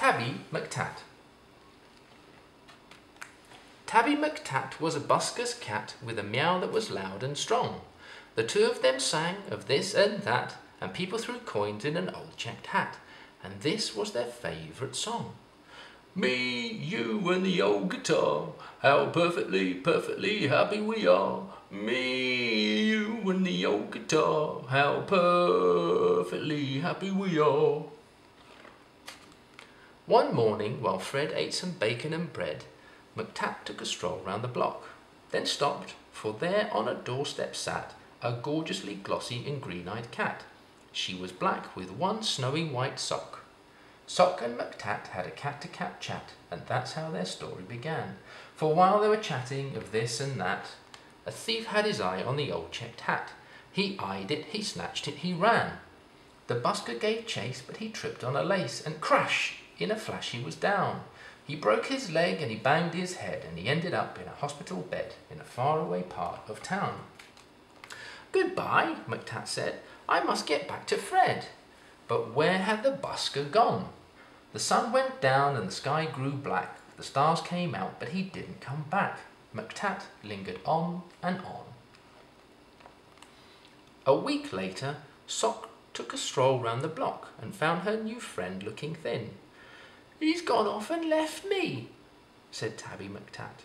Tabby McTat. Tabby McTat was a busker's cat with a meow that was loud and strong. The two of them sang of this and that, and people threw coins in an old checked hat, and this was their favourite song. Me, you, and the old guitar, how perfectly, perfectly happy we are. Me, you, and the old guitar, how perfectly happy we are. One morning, while Fred ate some bacon and bread, McTat took a stroll round the block, then stopped, for there on a doorstep sat a gorgeously glossy and green-eyed cat. She was black with one snowy white sock. Sock and McTat had a cat-to-cat chat, and that's how their story began. For while they were chatting of this and that, a thief had his eye on the old checked hat. He eyed it, he snatched it, he ran. The busker gave chase, but he tripped on a lace, and crash! In a flash he was down. He broke his leg and he banged his head, and he ended up in a hospital bed in a faraway part of town. Goodbye, McTat said. I must get back to Fred. But where had the busker gone? The sun went down and the sky grew black. The stars came out, but he didn't come back. McTat lingered on and on. A week later, Sock took a stroll round the block and found her new friend looking thin. He's gone off and left me, said Tabby McTat.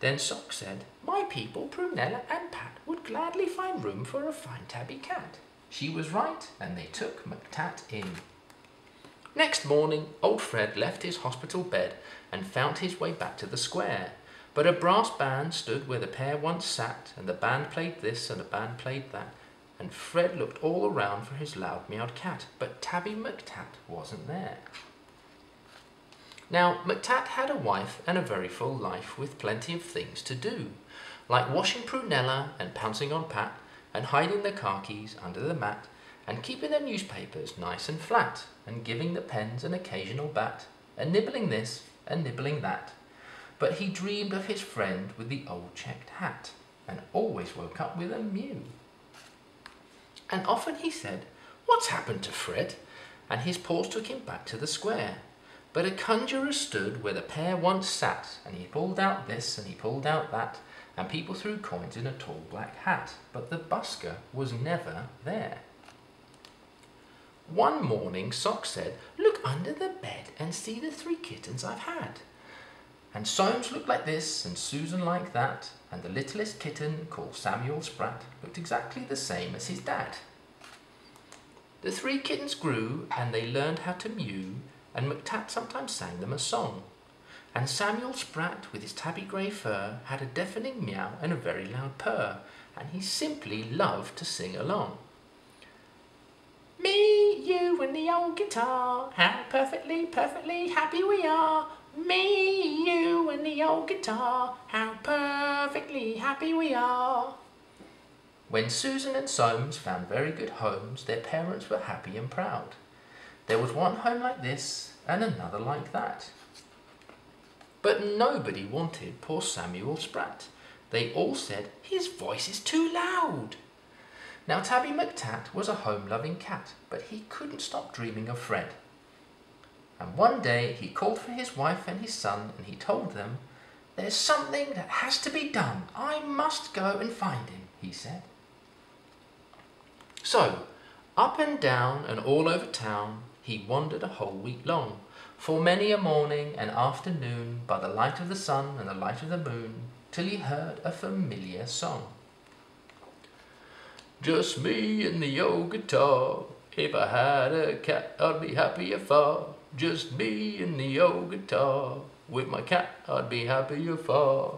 Then Sock said, My people, Prunella and Pat, would gladly find room for a fine tabby cat. She was right, and they took McTat in. Next morning, old Fred left his hospital bed and found his way back to the square. But a brass band stood where the pair once sat, and the band played this and the band played that, and Fred looked all around for his loud meowed cat, but Tabby McTat wasn't there. Now, McTat had a wife and a very full life with plenty of things to do, like washing Prunella and pouncing on Pat, and hiding the car keys under the mat, and keeping the newspapers nice and flat, and giving the pens an occasional bat, and nibbling this and nibbling that. But he dreamed of his friend with the old checked hat, and always woke up with a mew. And often he said, What's happened to Fred? And his paws took him back to the square, but a conjurer stood where the pair once sat, and he pulled out this and he pulled out that, and people threw coins in a tall black hat, but the busker was never there. One morning Sock said, Look under the bed and see the three kittens I've had. And Soames looked like this, and Susan like that, and the littlest kitten, called Samuel Spratt, looked exactly the same as his dad. The three kittens grew, and they learned how to mew, and McTat sometimes sang them a song. And Samuel Spratt, with his tabby grey fur, had a deafening meow and a very loud purr, and he simply loved to sing along. Me, you, and the old guitar, how perfectly, perfectly happy we are. Me, you, and the old guitar, how perfectly happy we are. When Susan and Soames found very good homes, their parents were happy and proud. There was one home like this and another like that. But nobody wanted poor Samuel Spratt. They all said, his voice is too loud. Now Tabby McTat was a home-loving cat, but he couldn't stop dreaming of Fred. And one day he called for his wife and his son, and he told them, There's something that has to be done. I must go and find him, he said. So, up and down and all over town, he wandered a whole week long, for many a morning and afternoon, by the light of the sun and the light of the moon, till he heard a familiar song. Just me and the old guitar. If I had a cat, I'd be happier far. Just me and the old guitar. With my cat, I'd be happier far.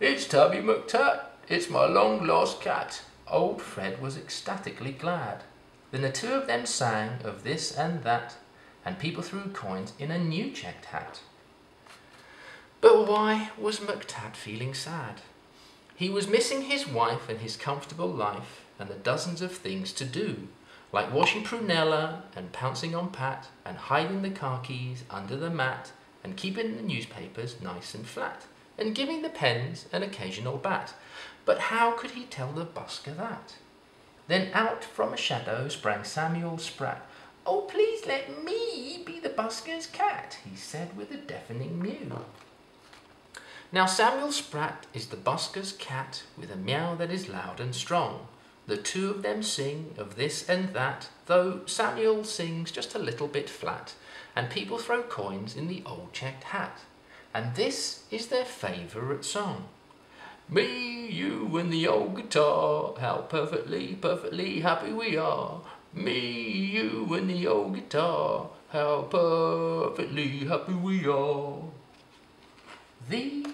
It's Tabby McTat. It's my long lost cat. Old Fred was ecstatically glad. Then the two of them sang of this and that, and people threw coins in a new checked hat. But why was McTat feeling sad? He was missing his wife and his comfortable life and the dozens of things to do, like washing Prunella and pouncing on Pat and hiding the car keys under the mat and keeping the newspapers nice and flat and giving the pens an occasional bat. But how could he tell the busker that? Then out from a shadow sprang Samuel Spratt. Oh, please let me be the busker's cat, he said with a deafening mew. Now Samuel Spratt is the busker's cat with a meow that is loud and strong. The two of them sing of this and that, though Samuel sings just a little bit flat, and people throw coins in the old checked hat. And this is their favourite song. Me, you, and the old guitar, how perfectly, perfectly happy we are. Me, you, and the old guitar, how perfectly happy we are. The